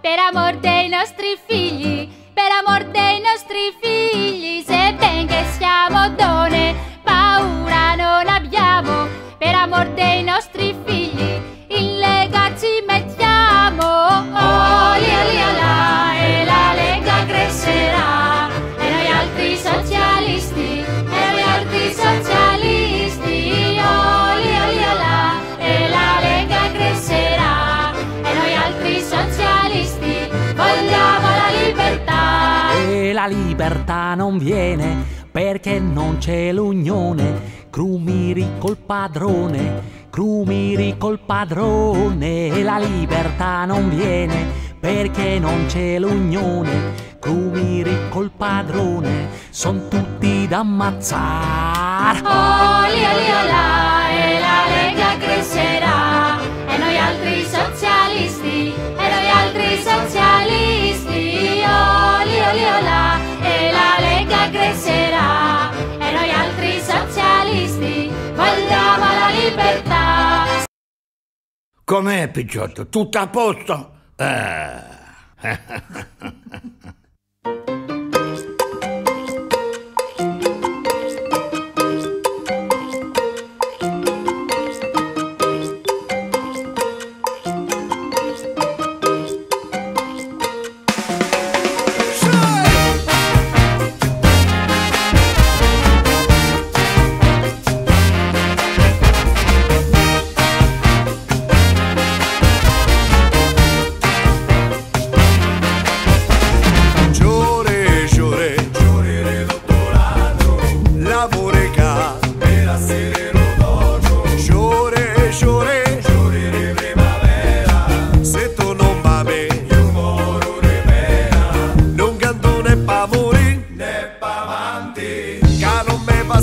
per amor dei nostri figli, per amor dei nostri figli, se ben che siamo donne, paura non abbiamo, per amor dei nostri figli, in lega ci mettiamo. Oh, lia, lia, la, e la lega crescerà, e noi altri socialisti, e noi altri socialisti, oh, lia, lia, la, e la lega crescerà, e noi altri socialisti vogliamo la libertà. E la libertà non viene perché non c'è l'unione. Crumiri col padrone, crumiri col padrone. E la libertà non viene perché non c'è l'unione. Crumiri col padrone, son tutti da ammazzare. Oh, lia, lia, la, e la Lega crescerà, libertà. Com'è, Picciotto? Tutto a posto? Eh.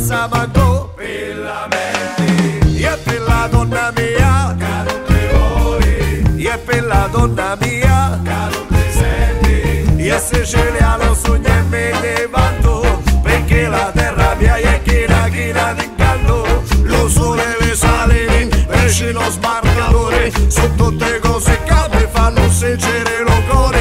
passa manco per la mente. E per la donna mia, ti vuoi, e per la donna mia, non ti senti. E se scegliamo sogni e me ne vanto Perché la terra mia è china china di incanto Lo sole le salini, pesci lo sbarcatore Sono tutte cose che mi fanno sincere lo cuore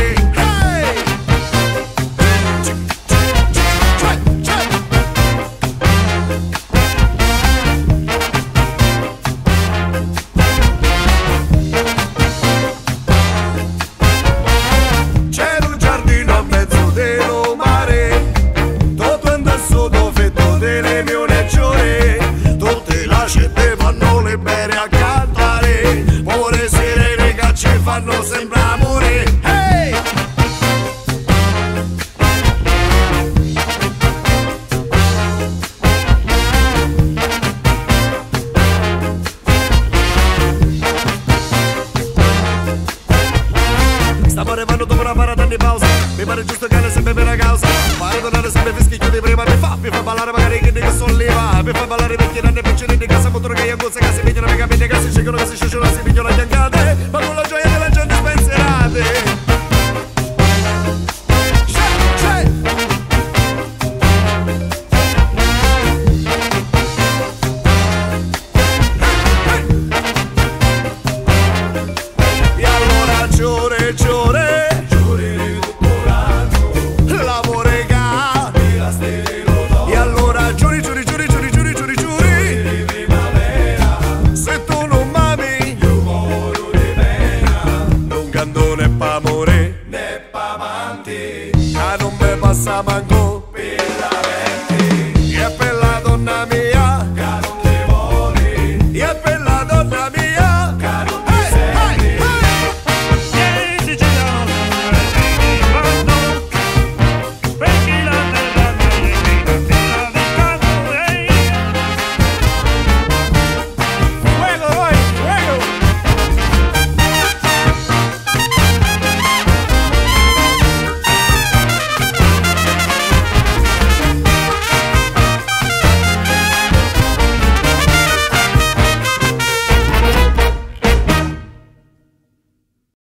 de pausa. Beba de giusto che non si beve la causa. Maradona sempre fischicchio di prima Me fa, me fa ballare magari che ne solleva. Me fa ballare perché non è piccino di casa Contro che io cose che si vedono, mi capite che si scegliono, che si sciusciano, si pigliano gli angate Ma E allora giuri, giuri, giuri, giuri, giuri, giuri, giuri. primavera. Se tu non m'ami, io muoio di pena. Non canto né pa' né pa' amanti. A ah, non me passa manco per la venti. E per la donna mia.